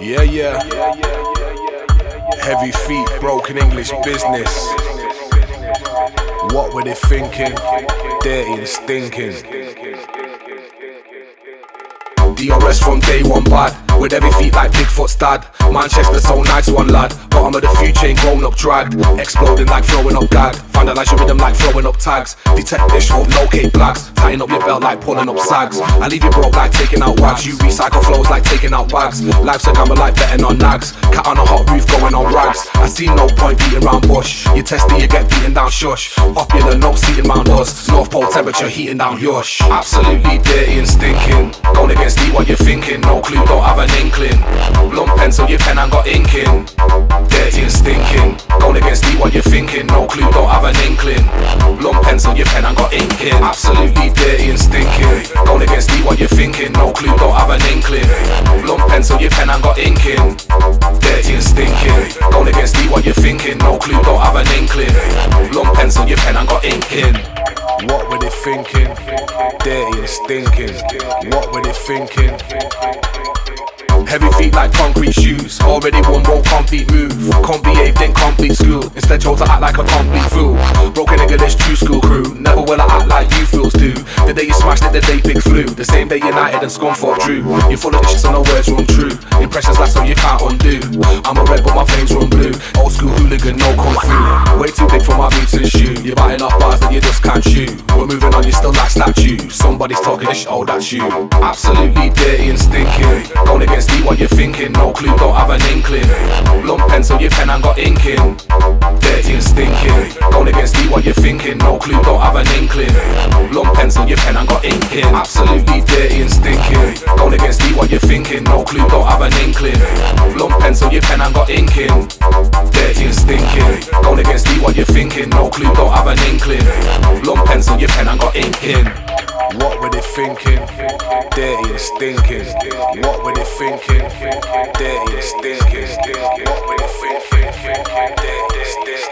Yeah, yeah. HeavyFeet, broken English business. What were they thinking? Dirty and stinking. DRS from day one bad. With every feet like Bigfoot's dad. Manchester so nice, one lad. Bottom of the food chain, grown up dragged. Exploding like throwing up gag. Finalize your rhythm like throwing up tags. Detect this hope, locate blacks. Tighten up your belt like pulling up sags. I leave you broke like taking out wags. You recycle flows like taking out bags. Life's a gamble like betting on nags. Cat on a hot roof going on rags. I see no point beating round bush. You testing, you get beaten down, shush. Popular, no seating Mount us. North Pole temperature heating down, yush. Absolutely dirty and stinking. Against deep, what you're thinking. No clue, don't have an inkling. Blunt pencil, your pen and got ink in. Dirty and stinking. Going against deep, what you're thinking. No clue, don't have an inkling. Blunt pencil, your pen and got ink in. Absolutely dirty and stinking. Going against deep, what you're thinking. No clue, don't have an inkling. Blunt pencil, your pen and got ink in. Dirty and stinking. Going against deep, what you're thinking. No clue, don't have an inkling. Blunt pencil, your pen and got ink thinking? Dirty and stinking. What were they thinking? Heavy feet like concrete shoes. Already one won't complete move. Can't behave, then complete school. Instead, chose to act like a day you smashed it, the day big flew. The same day United and Scunthorpe drew. You're full of shit, so no words run true. Impressions last so you can't undo. I'm a red, but my veins run blue. Old school hooligan, no kung fu. Way too big for my boots and shoe. You're biting off bars that you just can't chew. We're moving on, you still like statues. Somebody's talking this oh, that's you. Absolutely dirty and stinking. Going against deep, what you're thinking. No clue, don't have an inkling. You're thinking. No clue, don't have an inkling. Blunt pencil, your pen and got ink in. Absolutely dirty and stinking. Going against deep, what you're thinking. No clue, don't have an inkling. Blunt pencil, your pen and got ink in. Dirty and stinking. Going against deep, what you're thinking. No clue, don't have an inkling. Blunt pencil, your pen and got ink in. What were they thinking? Dirty and stinking. What were they thinking? Dirty and stinking. What were they thinking? Dirty and stinking.